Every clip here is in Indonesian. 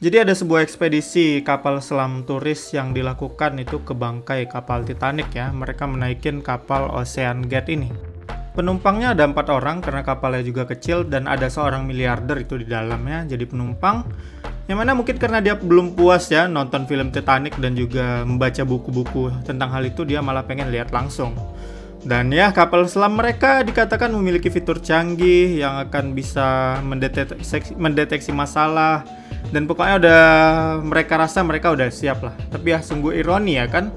Jadi ada sebuah ekspedisi kapal selam turis yang dilakukan itu ke bangkai kapal Titanic ya. Mereka menaikin kapal Ocean Gate ini. Penumpangnya ada empat orang karena kapalnya juga kecil dan ada seorang miliarder itu di dalamnya jadi penumpang. Yang mana mungkin karena dia belum puas ya nonton film Titanic dan juga membaca buku-buku tentang hal itu dia malah pengen lihat langsung. Dan ya kapal selam mereka dikatakan memiliki fitur canggih yang akan bisa mendeteksi, mendeteksi masalah. Dan pokoknya udah mereka rasa mereka udah siap lah. Tapi ya sungguh ironi ya kan?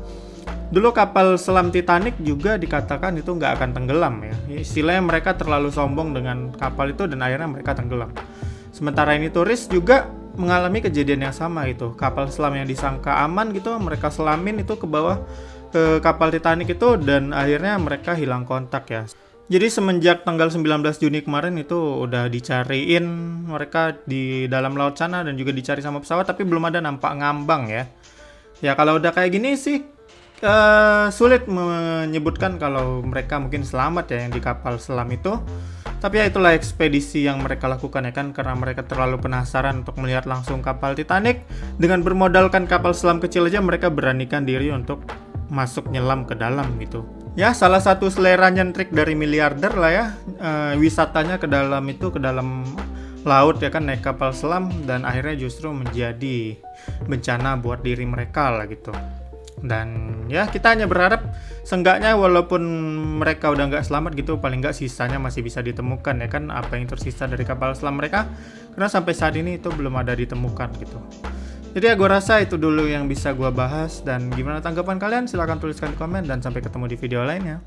Dulu kapal selam Titanic juga dikatakan itu nggak akan tenggelam ya. Istilahnya mereka terlalu sombong dengan kapal itu dan akhirnya mereka tenggelam. Sementara ini turis juga mengalami kejadian yang sama itu kapal selam yang disangka aman gitu mereka selamin itu ke bawah ke kapal Titanic itu dan akhirnya mereka hilang kontak ya jadi semenjak tanggal 19 Juni kemarin itu udah dicariin mereka di dalam laut sana dan juga dicari sama pesawat tapi belum ada nampak ngambang ya. Ya kalau udah kayak gini sih uh, sulit menyebutkan kalau mereka mungkin selamat ya yang di kapal selam itu. Tapi ya itulah ekspedisi yang mereka lakukan ya kan karena mereka terlalu penasaran untuk melihat langsung kapal Titanic dengan bermodalkan kapal selam kecil aja mereka beranikan diri untuk masuk nyelam ke dalam gitu. Ya salah satu selera nyentrik dari miliarder lah ya. Uh, wisatanya ke dalam itu ke dalam laut ya kan naik kapal selam dan akhirnya justru menjadi bencana buat diri mereka lah gitu. Dan ya kita hanya berharap seenggaknya walaupun mereka udah nggak selamat gitu paling nggak sisanya masih bisa ditemukan ya kan apa yang tersisa dari kapal selam mereka. Karena sampai saat ini itu belum ada ditemukan gitu jadi ya gue rasa itu dulu yang bisa gue bahas dan gimana tanggapan kalian silahkan tuliskan di komen dan sampai ketemu di video lainnya.